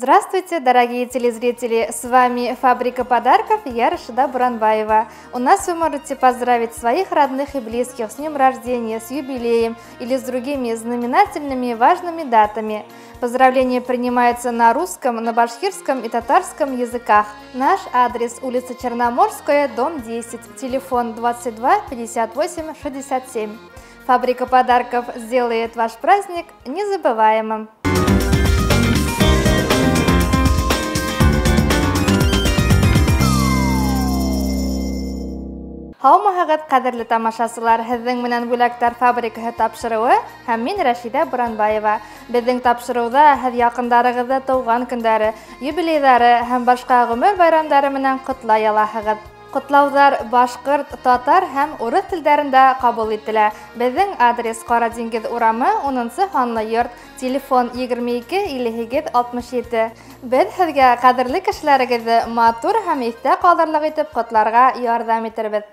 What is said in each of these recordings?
Здравствуйте, дорогие телезрители! С вами Фабрика подарков я Рашида Буранбаева. У нас вы можете поздравить своих родных и близких с днем рождения, с юбилеем или с другими знаменательными и важными датами. Поздравления принимаются на русском, на башкирском и татарском языках. Наш адрес – улица Черноморская, дом 10, телефон 22 58 67. Фабрика подарков сделает ваш праздник незабываемым. Һаумыһығыҙ, ҡәҙерле тамашасылар, һеҙҙең менән бүләктәр фабрикаһы тапшырыуы һәм мин Рәшиҙә Буранбаева. Беҙҙең тапшырыуҙа һеҙ яҡындарығыҙҙы тыуған көндәре, юбилейҙары һәм башҡа ғүмер байрамдары менән ҡотлай алаһығыҙ. Ҡотлауҙар башҡорт, татар һәм урыҫ телдәрендә ҡабул ителә. Беҙҙең адрес Ҡара диңгеҙ урамы, 10 һанлы йорт, телефон 22 58 67. Беҙ һеҙгә ҡәҙерле кешеләрегеҙҙе матур һәм иҫтә ҡалырлыҡ итеп ҡотларға ярҙам итербеҙ.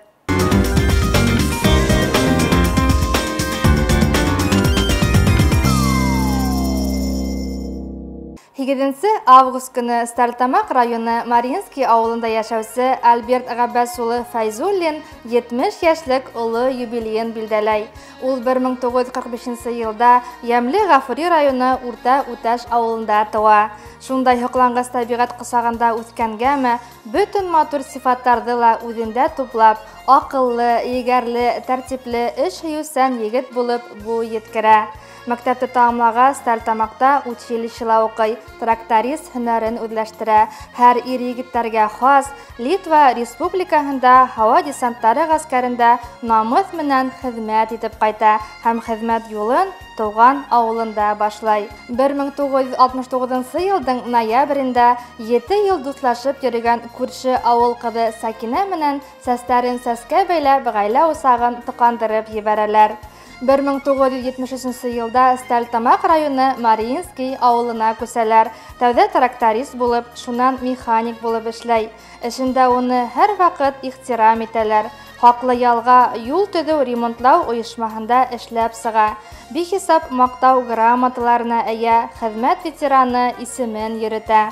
8 август көне Стартамак районы Маринский ауылында яшәүсе Альберт Ғаббәс улы Файзуллин 70 йәшлек олы юбилейын билдәләй. Ул 1945 елда Ямле Гафури районы Урта Үтәш ауылында тыуа. Шундай һоҡланғыс тәбиғәт ҡосағында үҫкәнгәме, бөтөн матур сифаттарҙы ла үҙендә туплап, аҡыллы, егәрле, тәртипле, эш һөйөүсән егет булып бу еткерә. Мәктәпте тамамлағас, Стәлтамаҡта училищела уҡый, тракторист һөнәрен үҙләштерә. Һәр ир егеттәргә хас Литва республикаһында һауа десанттары ғәскәрендә намыҫ менән хеҙмәт итеп ҡайта һәм хеҙмәт юлын тыуған ауылында башлай. 1969 йылдың ноябрендә 7 йыл дуҫлашып йөрөгән күрше ауыл ҡыҙы Сәкинә менән сәстәрен сәскә бәйләп ғаилә усағын тоҡандырып ебәрәләр. 1973 йылда Стәлтамаҡ районы Мариинский ауылына күсәләр. Тәүҙә тракторист булып, шунан механик булып эшләй. Эшендә уны һәр ваҡыт ихтирам итәләр. Хаҡлы ялға юл төҙөү ремонтлау ойошмаһында эшләп сыға. Бихисап маҡтау грамоталарына эйә, хеҙмәт ветераны исемен йөрөтә.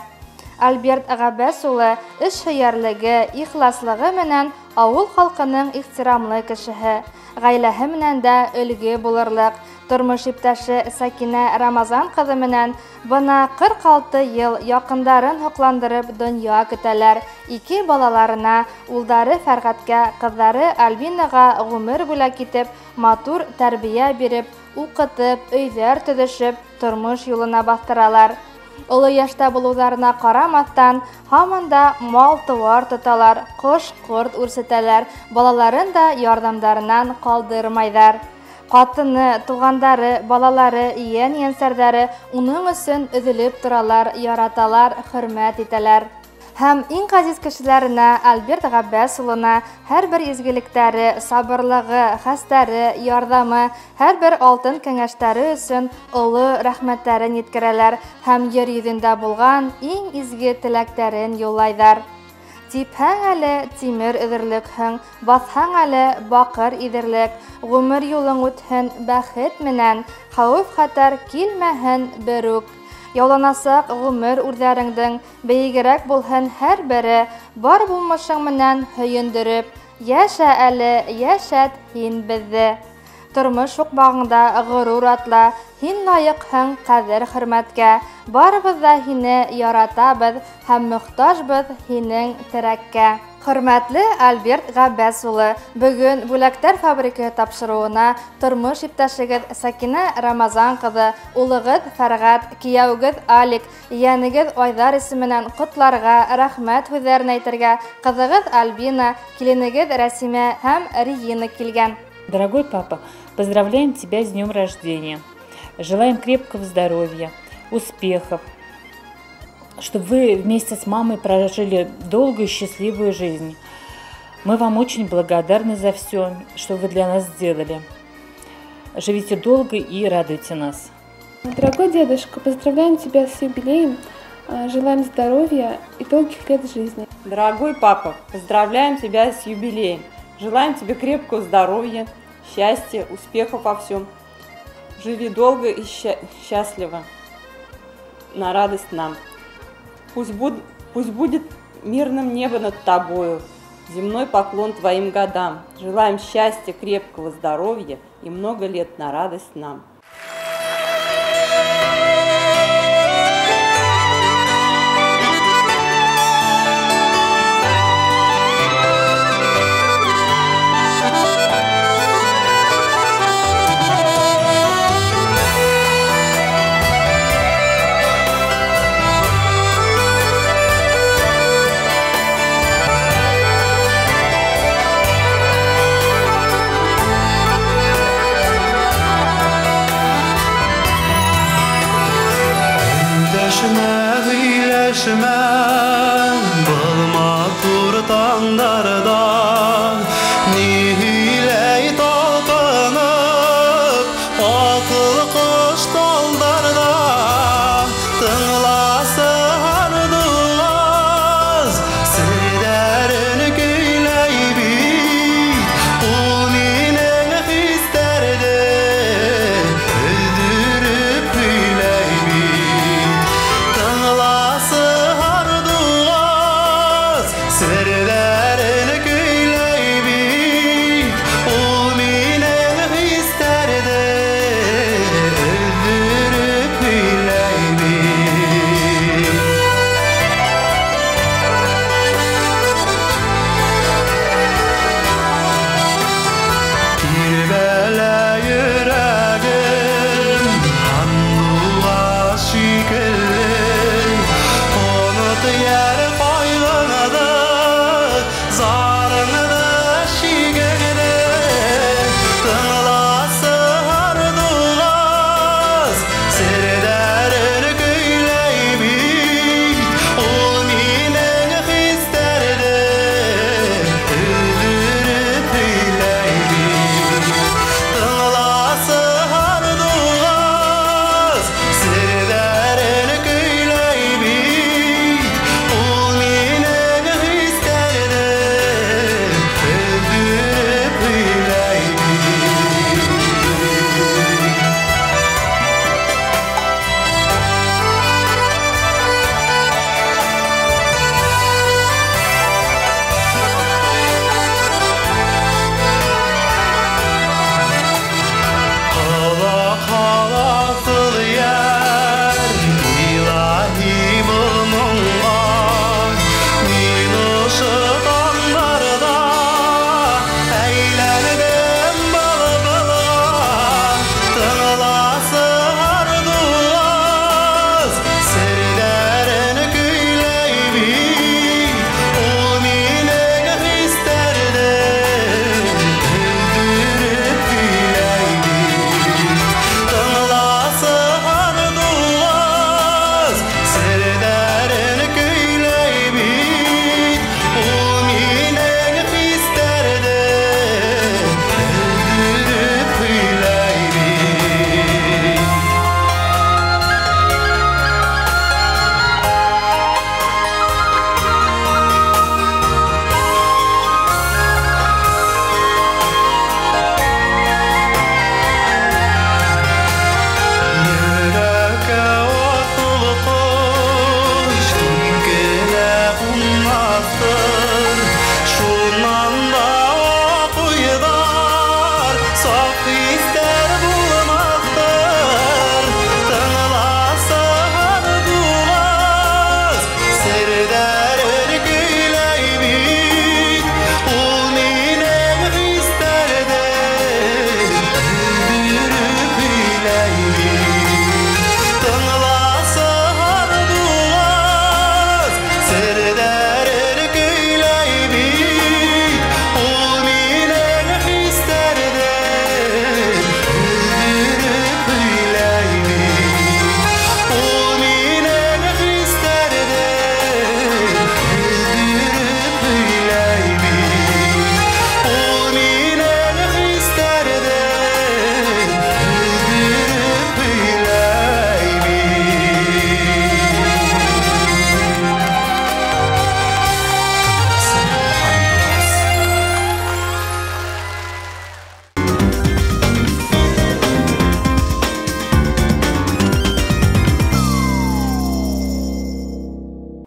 Альберт Ғәбәс улы эш һөйәрлеге, ихласлығы менән ауыл халҡының ихтирамлы кешеһе ғаиләһе менән дә өлгө булырлыҡ. Тормош иптәше Сәкинә Рамазан ҡыҙы менән бына 46 йыл яҡындарын һоҡландырып донъя көтәләр. Ике балаларына, улдары Фәрғәткә, ҡыҙҙары Альбинаға ғүмер бүләк итеп, матур тәрбиә биреп, уҡытып, өйҙәр төҙөшөп, тормош юлына баҫтыралар. Оло йәштә булыуҙарына ҡарамаҫтан, һаман да мал-тыуар тоталар, ҡош-ҡорт үрсетәләр, балаларын да ярҙамдарынан ҡалдырмайҙар. Ҡатыны, туғандары, балалары, ейән-ейәнсәрҙәре уның өсөн өҙөлөп торалар, яраталар, хөрмәт итәләр һәм иң ғазиз кешеләренә Альберт Ғәббәс улына һәр бер изгелектәре, сабырлығы, хәстәре, ярҙамы, һәр бер алтын кәңәштәре өсөн оло рәхмәттәрен еткерәләр һәм ер йөҙөндә булған иң изге теләктәрен юллайҙар. Типһәң әле тимер өҙөрлөкһөң, баҫһаң әле баҡыр иҙерлек, ғүмер юлың үтһен бәхет менән, хәүеф-хәтәр килмәһен бер үк. Яуланасаҡ ғүмер үрҙәреңдең бейегерәк булһын һәр бере, бар булмышың менән һөйөндөрөп, йәшә әле, йәшәт һин беҙҙе. Тормош һуҡмағыңда ғорур атла, һин лайыҡһың ҡәҙер хөрмәткә, барыбыҙ ҙа һине яратабыҙ һәм мөхтажбыҙ һинең терәккә. Хөрмәтле Альберт Габбәс бүгін бүген бүләктәр фабрика тапшыруына тормыш иптәшегез Сакина Рамазан кызы, улыгыз Фәргат, кияүгез Алик, янегез Айдар исеменән котларга рәхмәт һүзләрен әйтергә кызыгыз Альбина, киленегез Расимә һәм Регина келген. Дорогой папа, поздравляем тебя с днем рождения. Желаем крепкого здоровья, успехов, чтобы вы вместе с мамой прожили долгую и счастливую жизнь. Мы вам очень благодарны за все, что вы для нас сделали. Живите долго и радуйте нас. Дорогой дедушка, поздравляем тебя с юбилеем, а, желаем здоровья и долгих лет жизни. Дорогой папа, поздравляем тебя с юбилеем. Желаем тебе крепкого здоровья, счастья, успехов во всем. Живи долго и счастливо. На радость нам. Пусть, буд, пусть будет мирным небо над тобою, земной поклон твоим годам. Желаем счастья, крепкого здоровья и много лет на радость нам. düşmən Bulma turtanlardan Nihiley talqanıb Akıl kuş dallardan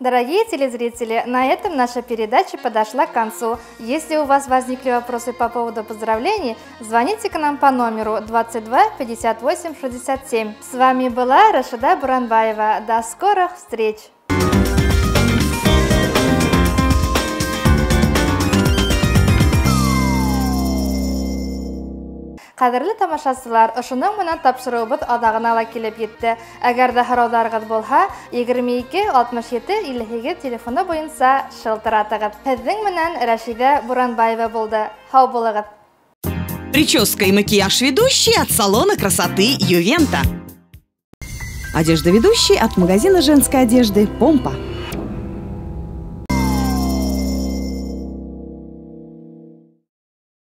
Дорогие телезрители, на этом наша передача подошла к концу. Если у вас возникли вопросы по поводу поздравлений, звоните к нам по номеру 22 58 67. С вами была Рашида Буранбаева. До скорых встреч! Қадірлі тамашасылар, ұшының мұна тапшыруыбыт адағына ала келіп етті. Әгерді һораударығыз болһа, 22-67-52 телефоны бойынса шылтыратығыз. Һеҙҙең менән Рәшиҙә Буранбаева болды. Хау булығыҙ. Прическа и макияж ведущий от салона красоты «Ювента». Одежда ведущий от магазина женской одежды «Помпа».